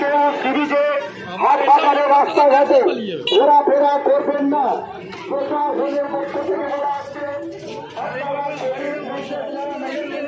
ব্রিজে হাট বাজারে রাস্তাঘাটে ঘোরাফেরা করবেন না। প্রশাসনের পক্ষ থেকে বলা হচ্ছে আপনারা কোভিড নিষেধাজ্ঞা মেনে নিন।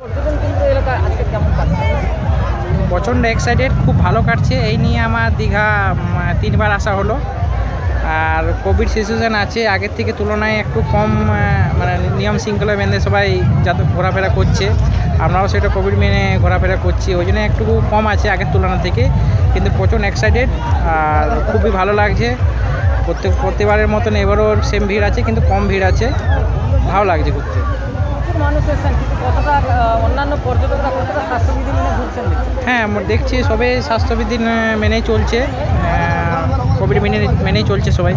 পর্যটন কেন্দ্র এলাকা আজকে কেমন কাটছে প্রচণ্ড এক্সাইটেড খুব ভালো কাটছে। এই নিয়ে আমার দীঘা তিনবার আসা হলো। আর কোভিড সিচুয়েশান আছে, আগের থেকে তুলনায় একটু কম মানে নিয়ম শৃঙ্খলা বেঁধে সবাই যাতে ঘোরাফেরা করছে। আমরাও সেটা কোভিড মেনে ঘোরাফেরা করছি, ওই জন্য একটু কম আছে আগের তুলনা থেকে। কিন্তু প্রচণ্ড এক্সাইটেড আর খুবই ভালো লাগছে। প্রত্যেক, প্রতিবারের মতন এবারও সেম ভিড় আছে, কিন্তু কম ভিড় আছে। ভালো লাগছে ঘুরতে। প্রচুর মানুষ কতটা পর্যটকরা কতটা স্বাস্থ্যবিধি মেনে ঘুরছেন হ্যাঁ দেখছি সবাই স্বাস্থ্যবিধি মেনেই চলছে। কোভিড মেনে মেনেই চলছে সবাই।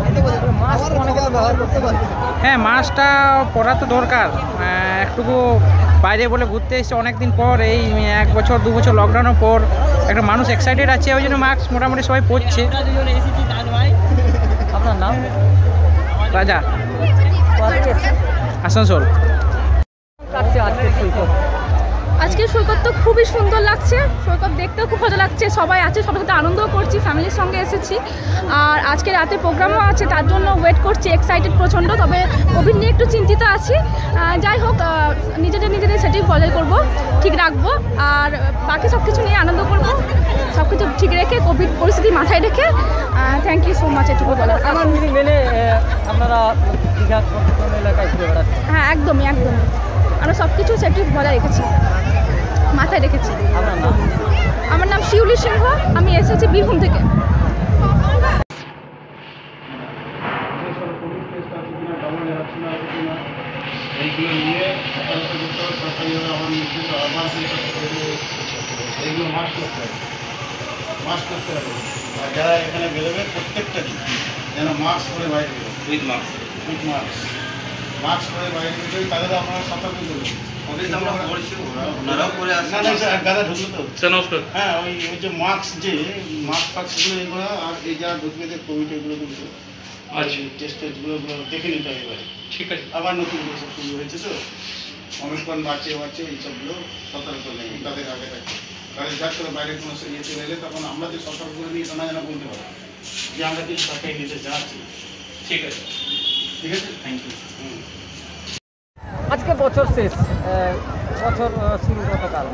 হ্যাঁ মাস্কটা পরা তো দরকার। একটুকু বাইরে বলে ঘুরতে এসেছে অনেক দিন পর এই এক বছর দু বছর লকডাউনের পর। একটা মানুষ এক্সাইটেড আছে ওই জন্য মাস্ক মোটামুটি সবাই পরছে। আপনার নাম? রাজা? আসানসোল। আজকের সৈকত তো খুবই সুন্দর লাগছে। সৈকত দেখতেও খুব ভালো লাগছে। সবাই আছে সবার সাথে আনন্দও করছি ফ্যামিলির সঙ্গে এসেছি। আর আজকে রাতে প্রোগ্রামও আছে তার জন্য ওয়েট করছি এক্সাইটেড প্রচণ্ড তবে কোভিড নিয়ে একটু চিন্তিত আছি। যাই হোক নিজেদের নিজেদের সেটি বজায় করব ঠিক রাখব আর বাকি সব কিছু নিয়ে আনন্দ করব। সব কিছু ঠিক রেখে কোভিড পরিস্থিতি মাথায় রেখে থ্যাংক ইউ সো মাচ এটুকু বলার আমার মেনে আপনারা দীঘা এলাকায় হ্যাঁ একদমই একদমই। আমরা সব কিছু সেটি বজায় রেখেছি। মাথায় রেখেছি। আমার নাম শিউলি সিংহ আমি এসেছি বীরভূম থেকে। এইগুলো নিয়ে সতর্ক করতে হবে সরকারিভাবে আমার নির্দেশ আহ্বান এইগুলো মাস্ক করতে হবে মাস্ক করতে হবে আর যারা এখানে বেরোবে প্রত্যেকটা দিন যেন মাস্ক পরে বাইরে বেরোবে with mask with mask mask পরে বাইরে বেরোবে তাদের আপনারা সতর্ক করবেন না, না, স্যার, গাদা ঢুকলো তো হ্যাঁ ওই ওই যে মাস্ক যে মাস্ক ফাস্কগুলো এগুলো আর এই যারা ঢুকবে যে কোভিড এগুলো কিন্তু আচ্ছা টেস্ট টেস্টগুলো দেখে নিতে হবে এবারে ঠিক আছে আবার নতুন করে সব শুরু হয়েছে তো অমিক্রণ বাড়ছে বাড়ছে এইসবগুলো সতর্ক নেই তাদের আগে থাকে তাদের যার করে বাইরে কোনো সে ইয়ে চলে এলে তখন আমরা যে সতর্ক করে নিয়ে না যেন বলতে পারব যে আমরা কিছু সরকারি নিতে যাচ্ছি ঠিক আছে ঠিক আছে? থ্যাংক ইউ আজকে বছর শেষ বছর শুরু গতকাল।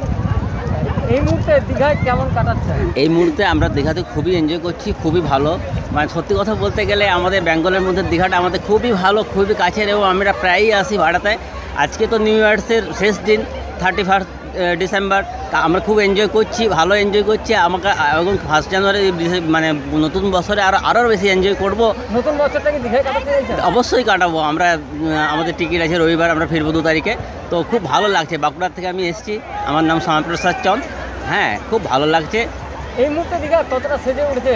এই মুহূর্তে দীঘায় কেমন কাটাচ্ছে? এই মুহূর্তে আমরা দীঘাতে খুবই এনজয় করছি খুবই ভালো। মানে সত্যি কথা বলতে গেলে আমাদের বেঙ্গলের মধ্যে দীঘাটা আমাদের খুবই ভালো খুবই কাছের এবং আমরা প্রায়ই আসি ভাড়াতে। আজকে তো নিউ ইয়ার্সের শেষ দিন থার্টি ফার্স্ট ডিসেম্বর তা আমরা খুব এনজয় করছি ভালো এনজয় করছি। আমাকে এবং ফার্স্ট জানুয়ারি মানে নতুন বছরে আরও আরও বেশি এনজয় করব। নতুন বছরটাকে দীঘায় কাটাতে অবশ্যই কাটাবো। আমরা আমাদের টিকিট আছে রবিবার আমরা ফিরবো দু তারিখে। তো খুব ভালো লাগছে। বাঁকুড়ার থেকে আমি এসেছি। আমার নাম শ্যামাপ্রসাদ চন্দ। হ্যাঁ খুব ভালো লাগছে। এই মুহূর্তে দীঘা কতটা সেজে উঠেছে?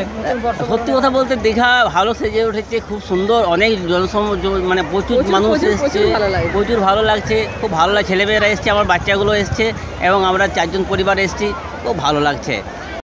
সত্যি কথা বলতে দীঘা ভালো সেজে উঠেছে খুব সুন্দর অনেক জনসম মানে প্রচুর মানুষ এসছে প্রচুর ভালো লাগছে। প্রচুর ভালো লাগছে খুব ভালো লাগছে ছেলেমেয়েরা এসছে আমার বাচ্চাগুলো এসছে এবং আমরা চারজন পরিবার এসছি খুব ভালো লাগছে।